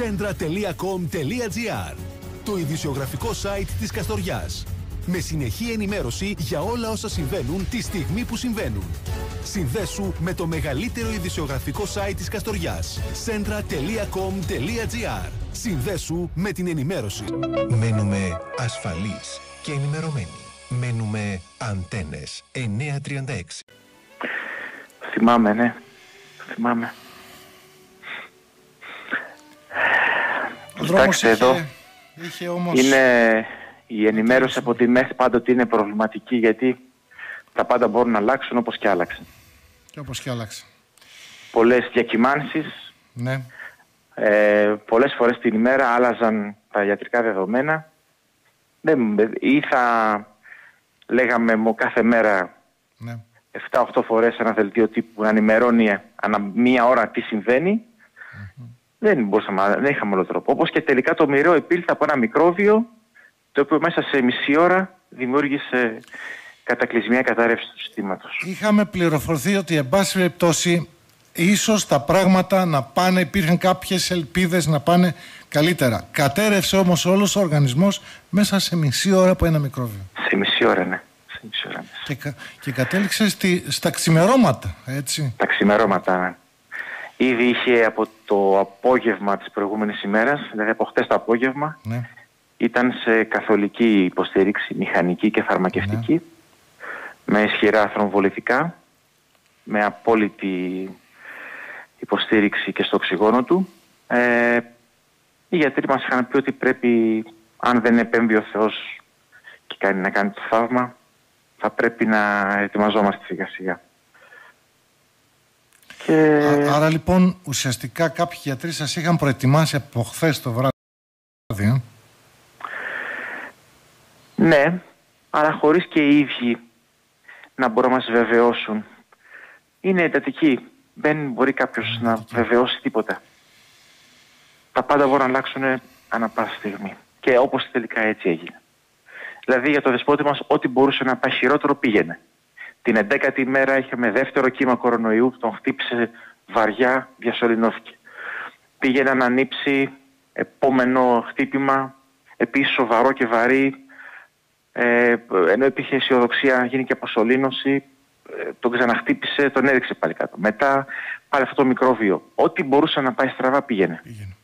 Centra.com.gr Το ειδησιογραφικό site της Καστοριάς. Με συνεχή ενημέρωση για όλα όσα συμβαίνουν τη στιγμή που συμβαίνουν. Συνδέσου με το μεγαλύτερο ειδησιογραφικό site της Καστοριάς. Centra.com.gr Συνδέσου με την ενημέρωση. Μένουμε ασφαλείς και ενημερωμένοι. Μένουμε αντένες 936. Θυμάμαι, ναι. Θυμάμαι. Κοιτάξτε είχε, εδώ. είχε όμως... Είναι η ενημέρωση από τη ΜΕΘ πάντοτε είναι προβληματική γιατί τα πάντα μπορούν να αλλάξουν όπως και άλλαξαν. Και όπως και άλλαξε. Πολλές διακυμάνσεις, Ναι. ε, πολλές φορές την ημέρα άλλαζαν τα ιατρικά δεδομένα. Δεν, ή θα λέγαμε μου κάθε μέρα ναι. 7-8 φορές ένα δελτίο τύπου να ενημερώνει ανά μία ώρα τι συμβαίνει. Δεν μπορούσαμε, δεν είχαμε άλλο τρόπο. Όπως και τελικά το μοιραίο επήλθε από ένα μικρόβιο το οποίο μέσα σε μισή ώρα δημιούργησε κατακλυσμία κατάρρευση του συστήματος. Είχαμε πληροφορθεί ότι εν πάση περιπτώσει ίσως τα πράγματα να πάνε, υπήρχαν κάποιες ελπίδες να πάνε καλύτερα. Κατέρευσε όμως όλος ο οργανισμός μέσα σε μισή ώρα από ένα μικρόβιο. Σε μισή ώρα, ναι. Σε μισή ώρα, ναι. Και, κα- και κατέληξε στη, στα ξημερώματα, έτσι. Τα ξημερώματα. ναι. Ήδη είχε από το απόγευμα της προηγούμενης ημέρας, δηλαδή από χτες το απόγευμα, Ναι. ήταν σε καθολική υποστήριξη, μηχανική και φαρμακευτική, με ισχυρά θρομβολητικά, με απόλυτη υποστήριξη και στο οξυγόνο του. Ε, οι γιατροί μας είχαν πει ότι πρέπει, αν δεν επέμβει ο Θεός και κάνει να κάνει το θαύμα, θα πρέπει να ετοιμαζόμαστε σιγά σιγά. Και... Α- άρα λοιπόν ουσιαστικά κάποιοι γιατροί σας είχαν προετοιμάσει από χθες το βράδυ. ε; Ναι, αλλά χωρίς και οι ίδιοι να μπορούν να μας βεβαιώσουν. Είναι εντατική. Δεν μπορεί κάποιος να βεβαιώσει τίποτα. Τα πάντα μπορούν να αλλάξουν ανά πάσα στιγμή. Και όπως τελικά έτσι έγινε. Δηλαδή για το δεσπότη μας ό,τι μπορούσε να πάει χειρότερο πήγαινε. Την 11η μέρα είχαμε δεύτερο κύμα κορονοϊού που τον χτύπησε βαριά, διασωληνώθηκε. Πήγαινε να ανοίξει επόμενο χτύπημα, επίσης σοβαρό και βαρύ, ε, ενώ υπήρχε αισιοδοξία, γίνει και αποσωλήνωση, ε, τον ξαναχτύπησε, τον έριξε πάλι κάτω. Μετά πάλι αυτό το μικρόβιο. Ό,τι μπορούσε να πάει στραβά πήγαινε. Πήγαινε.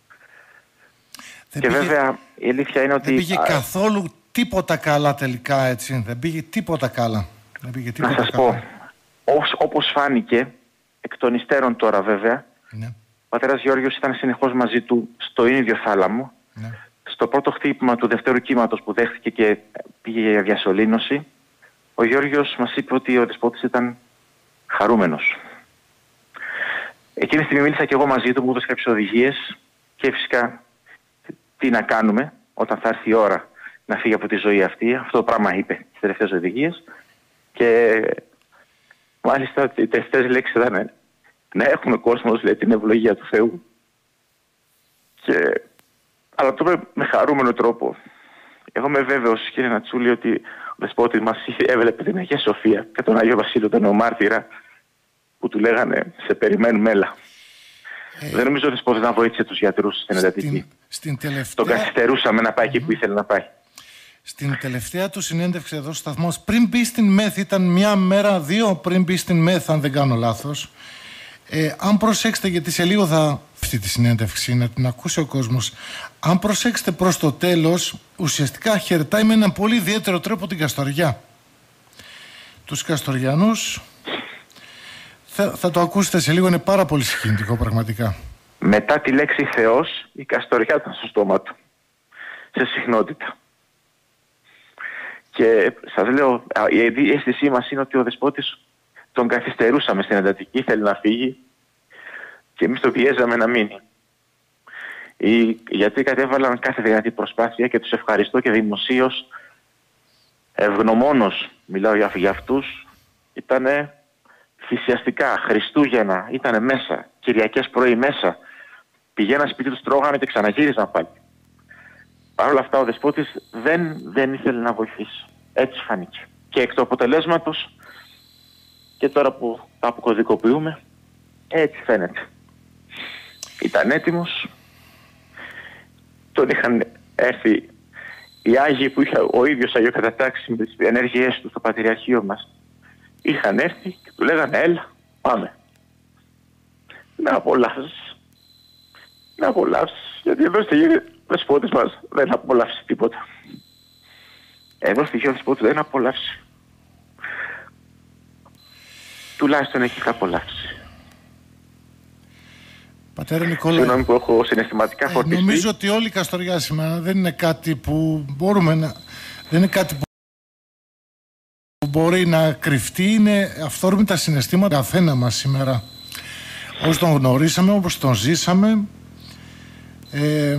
Δεν και πήγε- βέβαια η αλήθεια είναι ότι... Δεν πήγε α, καθόλου τίποτα καλά τελικά έτσι. Δεν πήγε τίποτα καλά. Δεν πήγε να τίποτα σας καλά. πω, ως, όπως φάνηκε, εκ των υστέρων τώρα βέβαια, Ναι, ο πατέρας Γιώργος ήταν συνεχώς μαζί του στο ίδιο θάλαμο. ναι. Στο πρώτο χτύπημα του δευτέρου κύματος που δέχτηκε και πήγε για διασωλήνωση, ο Γιώργος μας είπε ότι ο δεσπότης ήταν χαρούμενος. Εκείνη τη στιγμή μίλησα και εγώ μαζί του, μου έδωσε κάποιες οδηγίες και φυσικά τι να κάνουμε όταν θα έρθει η ώρα να φύγει από τη ζωή αυτή. Αυτό το πράγμα είπε τις τελευταίες οδηγίες και μάλιστα οι τελευταίες λέξεις ήταν να έχουμε κόσμο, λέει, την ευλογία του Θεού. Και... Αλλά το είπε με χαρούμενο τρόπο. Εγώ είμαι βέβαιος, κύριε Νατσούλη, ότι ο δεσπότης μας έβλεπε την Αγία Σοφία και τον Άγιο Βασίλειο, τον Ομάρτυρα, που του λέγανε «Σε περιμένουμε, έλα». Δεν νομίζω ο δεσπότης να βοήθησε τους γιατρούς στην εντατική. Στην, στην, Τον τελευταία, καθυστερούσαμε να πάει εκεί που ήθελε να πάει. Στην τελευταία του συνέντευξη εδώ στο σταθμό, πριν μπει στην ΜΕΘ, ήταν μια μέρα, δύο πριν μπει στην ΜΕΘ, αν δεν κάνω λάθος. Ε, αν προσέξετε, γιατί σε λίγο θα αυτή τη συνέντευξη να την ακούσει ο κόσμος. Αν προσέξετε προς το τέλος, ουσιαστικά χαιρετάει με έναν πολύ ιδιαίτερο τρόπο την Καστοριά. Τους Καστοριανούς. Θα, θα το ακούσετε σε λίγο, είναι πάρα πολύ συγκινητικό πραγματικά. Μετά τη λέξη Θεός, η Καστοριά ήταν στο στόμα του. Σε συχνότητα. Και σας λέω, α, η αίσθησή μας είναι ότι ο δεσπότης τον καθυστερούσαμε στην εντατική, ήθελε να φύγει και εμείς τον πιέζαμε να μείνει. Οι γιατροί κατέβαλαν κάθε δυνατή προσπάθεια και τους ευχαριστώ και δημοσίως ευγνωμόνος, μιλάω για, για αυτούς, ήτανε θυσιαστικά, Χριστούγεννα, ήτανε μέσα, Κυριακές πρωί μέσα, πηγαίναν σπίτι τους, τρώγανε και ξαναγύριζαν πάλι. Παρ' όλα αυτά ο δεσπότης δεν, δεν ήθελε να βοηθήσει. Έτσι φάνηκε. Και εκ του αποτελέσματος, και τώρα που τα αποκωδικοποιούμε, έτσι φαίνεται. Ήταν έτοιμος, τον είχαν έρθει οι Άγιοι που είχε ο ίδιος αγιοκατατάξει με τις ενέργειές του στο Πατριαρχείο μας είχαν έρθει και του λέγανε έλα πάμε να απολαύσεις να απολαύσεις γιατί εδώ στη γη δεσπότης μας δεν απολαύσει τίποτα εδώ στη γη ο δεν απολαύσει τουλάχιστον έχει απολαύσει Πατέρα Νικόλα. Συγγνώμη που έχω συναισθηματικά ε, φορτιστεί. νομίζω ότι όλοι οι Καστοριά σήμερα δεν είναι κάτι που μπορούμε να. Δεν είναι κάτι που μπορεί να κρυφτεί. Είναι αυθόρμητα συναισθήματα καθένα μας σήμερα. Όπως τον γνωρίσαμε, όπως τον ζήσαμε. Ε,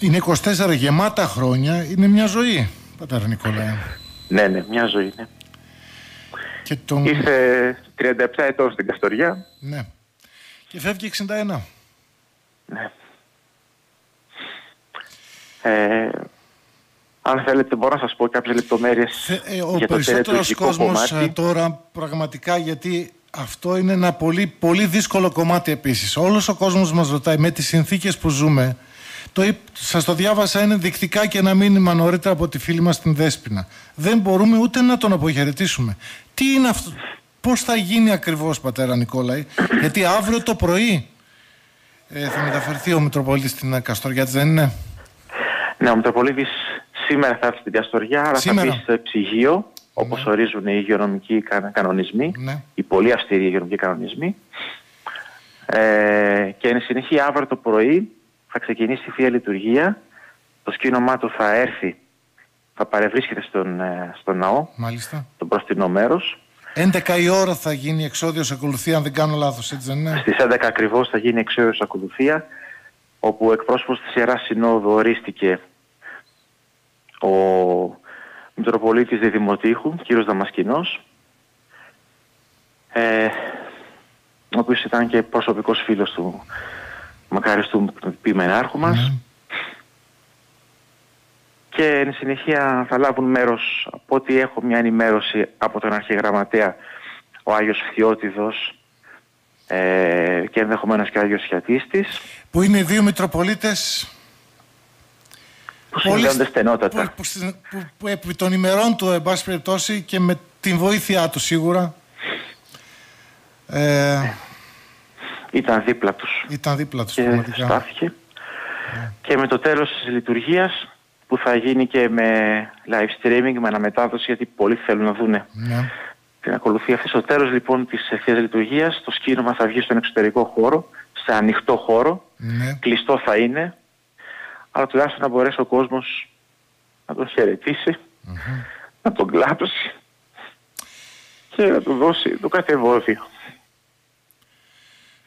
είναι 24 γεμάτα χρόνια. Είναι μια ζωή, πατέρα Νικόλα. Ναι, ναι, μια ζωή, ναι. Και τον... Ήρθε 37 ετών στην Καστοριά. Ναι. Και φεύγει 61. Ναι. Ε, αν θέλετε μπορώ να σας πω κάποιες λεπτομέρειες ε, ο για το περισσότερος κόσμος ε, τώρα πραγματικά γιατί αυτό είναι ένα πολύ, πολύ δύσκολο κομμάτι επίσης. Όλος ο κόσμος μας ρωτάει με τις συνθήκες που ζούμε το, σας το διάβασα είναι δεικτικά και ένα μήνυμα νωρίτερα από τη φίλη μας την Δέσποινα. Δεν μπορούμε ούτε να τον αποχαιρετήσουμε. Τι είναι αυτό, πώς θα γίνει ακριβώς πατέρα Νικόλαη, γιατί αύριο το πρωί ε, θα μεταφερθεί ο Μητροπολίτης στην Καστοριά της, δεν είναι; Ναι, ο Μητροπολίτης σήμερα θα έρθει στην Καστοριά, αλλά θα μπει στο ψυγείο, όπως ναι. ορίζουν οι υγειονομικοί κανονισμοί, ναι. οι πολύ αυστηροί υγειονομικοί κανονισμοί. Ε, και εν συνεχεία αύριο το πρωί θα ξεκινήσει η Θεία Λειτουργία. Το σκήνομά του θα έρθει, θα παρευρίσκεται στον, ε, στον ναό, Μάλιστα. το μπροστινό μέρος. 11 η ώρα θα γίνει εξόδιος ακολουθία, αν δεν κάνω λάθος, έτσι δεν είναι; Στις 11 ακριβώς θα γίνει εξόδιος ακολουθία, όπου ο εκπρόσωπος της Ιεράς Συνόδου ορίστηκε ο Μητροπολίτης Διδημοτήχου, κύριος Δαμασκηνός, ε, ο οποίος ήταν και προσωπικός φίλος του μακαριστού ποιημενάρχου μας. Ναι και εν συνεχεία θα λάβουν μέρος από ό,τι έχω μια ενημέρωση από τον Αρχηγραμματέα ο Άγιος Φθιώτιδος ε, και ενδεχομένως και ο Άγιος Χιατίστης που είναι δύο Μητροπολίτες που συνδέονται στενότατα που, που, που, που, επί των ημερών του εν πάση περιπτώσει και με την βοήθειά τους σίγουρα ε, ήταν δίπλα τους ήταν δίπλα τους και στάθηκε ναι. και με το τέλος της λειτουργίας που θα γίνει και με live streaming, με αναμετάδοση, γιατί πολλοί θέλουν να δουν ναι. την ακολουθία αυτή. Στο τέλος λοιπόν της ευθείας λειτουργίας, το σκήνομα θα βγει στον εξωτερικό χώρο, σε ανοιχτό χώρο, ναι. κλειστό θα είναι, αλλά τουλάχιστον να μπορέσει ο κόσμος να τον χαιρετήσει, να τον κλάψει και να του δώσει το κατεβόδιο.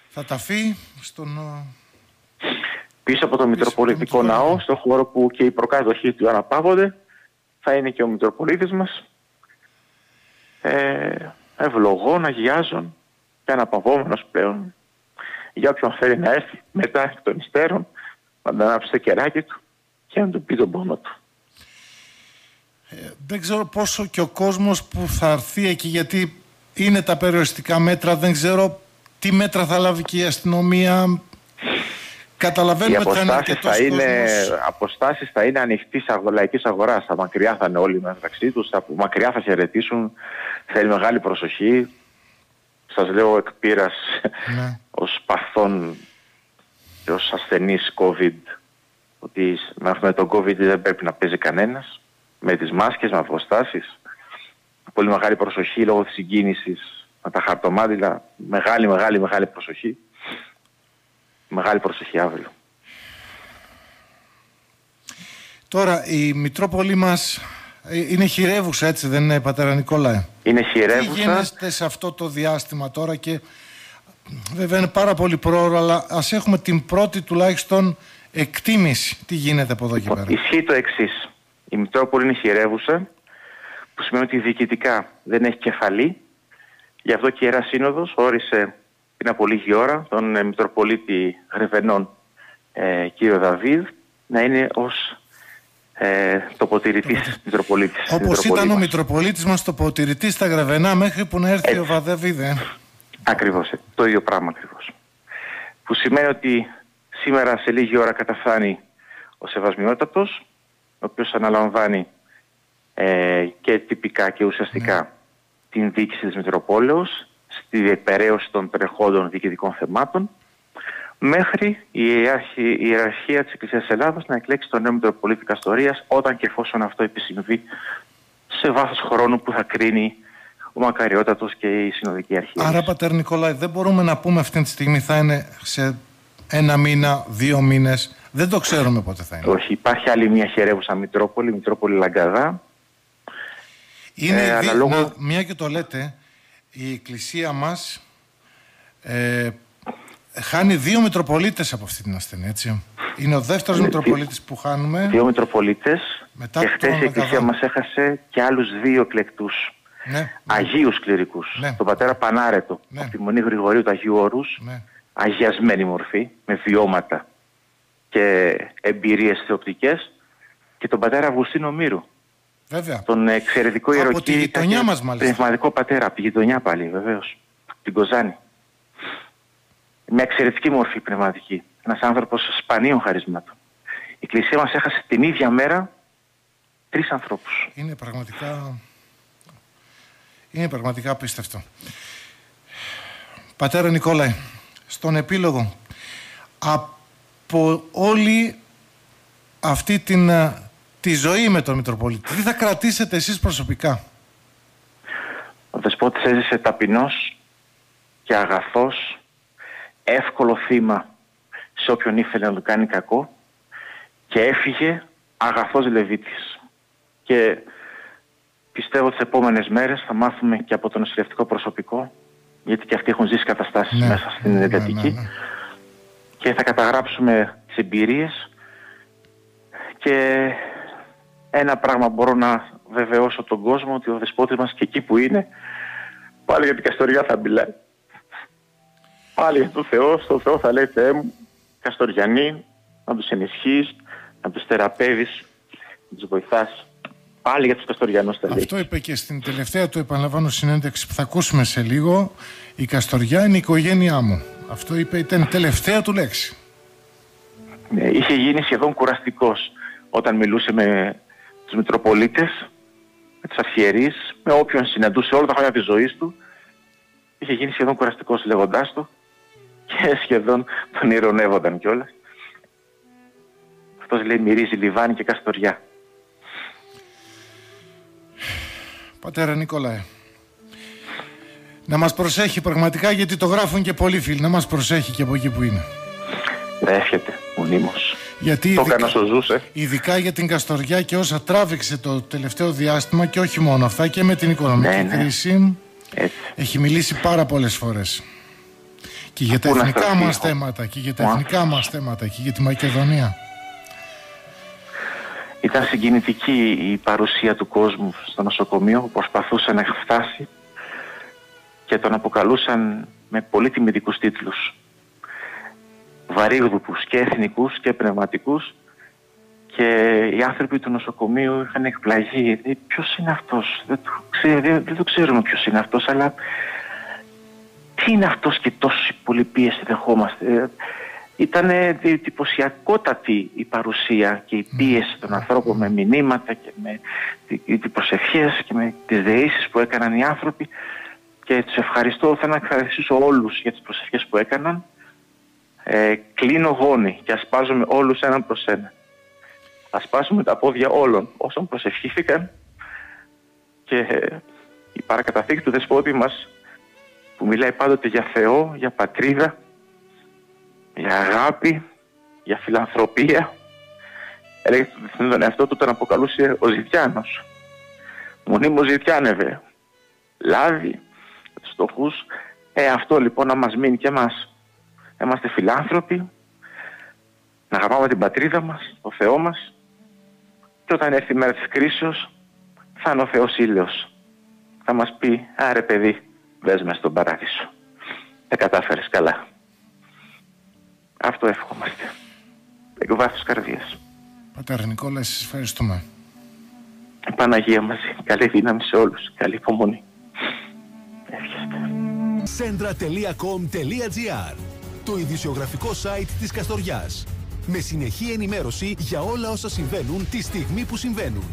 Θα ταφεί στον πίσω από το Μητροπολιτικό Ναό, στο χώρο που και οι προκάτοχοί του αναπαύονται, θα είναι και ο Μητροπολίτης μας, ε, ευλογών, αγιάζων και αναπαυόμενος πλέον, για όποιον θέλει να έρθει μετά εκ των υστέρων, να ανάψει το κεράκι του και να του πει τον πόνο του. Ε, δεν ξέρω πόσο και ο κόσμος που θα έρθει εκεί, γιατί είναι τα περιοριστικά μέτρα, δεν ξέρω τι μέτρα θα λάβει και η αστυνομία, Καταλαβαίνουμε Οι αποστάσεις θα, είναι, αποστάσεις θα είναι ανοιχτής λαϊκής αγοράς. Τα μακριά θα είναι όλοι μεταξύ τους, τα μακριά θα χαιρετήσουν. Θέλει μεγάλη προσοχή. Σας λέω εκ πείρας ναι. ως παθών και ως ασθενής COVID ότι με τον COVID δεν πρέπει να παίζει κανένας. Με τις μάσκες, με αποστάσεις. Πολύ μεγάλη προσοχή λόγω της συγκίνησης με τα χαρτομάτιλα. Μεγάλη, μεγάλη, μεγάλη προσοχή μεγάλη προσοχή αύριο. Τώρα η Μητρόπολη μας ε, είναι χειρεύουσα έτσι δεν είναι πατέρα Νικόλαε; Είναι χειρεύουσα. Τι γίνεται σε αυτό το διάστημα τώρα και βέβαια είναι πάρα πολύ πρόωρο αλλά ας έχουμε την πρώτη τουλάχιστον εκτίμηση τι γίνεται από εδώ και πέρα; Ισχύει το εξής. Η Μητρόπολη είναι χειρεύουσα που σημαίνει ότι διοικητικά δεν έχει κεφαλή. Γι' αυτό και η Ιερά Σύνοδος όρισε πριν από λίγη ώρα τον ε, Μητροπολίτη Γρεβενών ε, κύριο Δαβίδ να είναι ως ε, τοποτηρητής Μητροπολίτης. Όπως ήταν ο Μητροπολίτης μας τοποτηρητής στα Γρεβενά μέχρι που να έρθει ο Βαδαβίδ. Ε. Ακριβώς, το ίδιο πράγμα ακριβώς. Που σημαίνει ότι σήμερα σε λίγη ώρα καταφθάνει ο Σεβασμιότατος, ο οποίος αναλαμβάνει ε, και τυπικά και ουσιαστικά ναι. την διοίκηση της Μητροπόλεως στη διεκπαιρέωση των τρεχόντων διοικητικών θεμάτων μέχρι η ιεραρχία της Εκκλησίας Ελλάδος να εκλέξει τον νέο Μητροπολίτη Καστορίας όταν και εφόσον αυτό επισυμβεί σε βάθος χρόνου που θα κρίνει ο Μακαριότατος και η Συνοδική Αρχή. Άρα Πατέρ Νικολάη δεν μπορούμε να πούμε αυτή τη στιγμή θα είναι σε ένα μήνα, δύο μήνες. Δεν το ξέρουμε πότε θα είναι. Όχι, υπάρχει άλλη μια χερεύουσα Μητρόπολη, Μητρόπολη Λαγκαδά. Είναι ε, αναλόγω... μια και το λέτε, η Εκκλησία μας ε, χάνει δύο Μητροπολίτες από αυτή την ασθένεια, έτσι. Είναι ο δεύτερος ναι, Μητροπολίτης που χάνουμε. Δύο Μητροπολίτες. Μετά και χτες η Εκκλησία μας έχασε και άλλους δύο εκλεκτούς ναι, ναι. Αγίους κληρικούς. Ναι. Τον πατέρα Πανάρετο, ναι. από τη Μονή Γρηγορίου του Αγίου Όρους. Ναι. Αγιασμένη μορφή, με βιώματα και εμπειρίες θεοπτικές. Και τον πατέρα Αυγουστίνο Μύρου. Βέβαια. Τον εξαιρετικό ιεροκήρυκα. Από τη γειτονιά μας μάλιστα. Πνευματικό πατέρα, από τη γειτονιά πάλι βεβαίως. Την Κοζάνη. Μια εξαιρετική μορφή πνευματική. Ένας άνθρωπος σπανίων χαρισμάτων. Η Εκκλησία μας έχασε την ίδια μέρα τρεις ανθρώπους. Είναι πραγματικά... Είναι πραγματικά απίστευτο. Πατέρα Νικόλαη, στον επίλογο, από όλη αυτή την τη ζωή με τον Μητροπολίτη. Τι θα κρατήσετε εσείς προσωπικά; Ο Δεσπότης έζησε ταπεινός και αγαθός, εύκολο θύμα σε όποιον ήθελε να του κάνει κακό και έφυγε αγαθός Λεβίτης. Και πιστεύω τις επόμενες μέρες θα μάθουμε και από το νοσηλευτικό προσωπικό γιατί και αυτοί έχουν ζήσει καταστάσεις ναι, μέσα στην ναι, ναι, ναι, και θα καταγράψουμε τις εμπειρίες και ένα πράγμα μπορώ να βεβαιώσω τον κόσμο ότι ο δεσπότης μας και εκεί που είναι πάλι για την Καστοριά θα μιλάει. Πάλι για τον Θεό, στον Θεό θα λέει Θεέ μου, Καστοριανοί, να τους ενισχύεις, να τους θεραπεύεις, να τους βοηθάς. Πάλι για τους Καστοριανούς θα λέει. Αυτό είπε και στην τελευταία του επαναλαμβάνω συνέντευξη που θα ακούσουμε σε λίγο. Η Καστοριά είναι η οικογένειά μου. Αυτό είπε, ήταν η τελευταία του λέξη. Ναι, είχε γίνει σχεδόν κουραστικός όταν μιλούσε με τους Μητροπολίτες, με τους αρχιερείς, με όποιον συναντούσε όλα τα χρόνια της ζωής του. Είχε γίνει σχεδόν κουραστικός λέγοντάς του και σχεδόν τον ηρωνεύονταν κιόλας. Αυτός λέει μυρίζει λιβάνι και καστοριά. Πατέρα Νικόλαε, να μας προσέχει πραγματικά γιατί το γράφουν και πολλοί φίλοι, να μας προσέχει και από εκεί που είναι. Εύχεται μονίμως. Γιατί το ειδικά, ζούσε. Ειδικά για την Καστοριά και όσα τράβηξε το τελευταίο διάστημα και όχι μόνο αυτά και με την οικονομική ναι, ναι. κρίση. Έτσι. Έχει μιλήσει πάρα πολλές φορές. Και για τα εθνικά μας θέματα και για τα εθνικά μας θέματα και για τη Μακεδονία. Ήταν συγκινητική η παρουσία του κόσμου στο νοσοκομείο που προσπαθούσε να φτάσει και τον αποκαλούσαν με πολύ τιμητικούς τίτλους βαρύγδουπους και εθνικούς και πνευματικούς και οι άνθρωποι του νοσοκομείου είχαν εκπλαγεί. Ε, ποιος είναι αυτός, δεν το, δεν, δεν το ξέρουμε ποιος είναι αυτός, αλλά τι είναι αυτός και τόση πολύ πίεση δεχόμαστε. Ε, ήταν εντυπωσιακότατη η παρουσία και η πίεση των ανθρώπων με μηνύματα και με τις προσευχές και με τις δεήσεις που έκαναν οι άνθρωποι. Και τους ευχαριστώ, θέλω να ευχαριστήσω όλους για τις προσευχές που έκαναν. Ε, κλείνω γόνι και ασπάζομαι όλους έναν προς ένα. Ασπάζουμε τα πόδια όλων όσων προσευχήθηκαν. Και ε, η παρακαταθήκη του δεσπότη μας που μιλάει πάντοτε για Θεό, για πατρίδα, για αγάπη, για φιλανθρωπία. Έλεγε τον εαυτό του τον αποκαλούσε ο Ζητιάνος. Μονίμως Ζητιάνευε. Λάβει στοχούς. Ε, αυτό λοιπόν να μας μείνει και εμάς να είμαστε φιλάνθρωποι, να αγαπάμε την πατρίδα μας, το Θεό μας και όταν έρθει η μέρα της κρίσεως θα είναι ο Θεός ήλιος. Θα μας πει, άρε παιδί, βες μες στον παράδεισο. Δεν κατάφερες καλά. Αυτό εύχομαστε. Εκ βάθους καρδίας. Πατέρα Νικόλας, σας ευχαριστούμε. Παναγία μαζί. Καλή δύναμη σε όλους. Καλή υπομονή. Εύχεστε το ειδησιογραφικό site της Καστοριάς. Με συνεχή ενημέρωση για όλα όσα συμβαίνουν τη στιγμή που συμβαίνουν.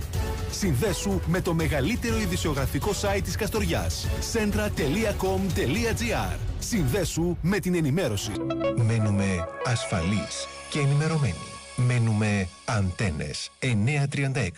Συνδέσου με το μεγαλύτερο ειδησιογραφικό site της Καστοριάς. centra.com.gr Συνδέσου με την ενημέρωση. Μένουμε ασφαλείς και ενημερωμένοι. Μένουμε αντένες 936.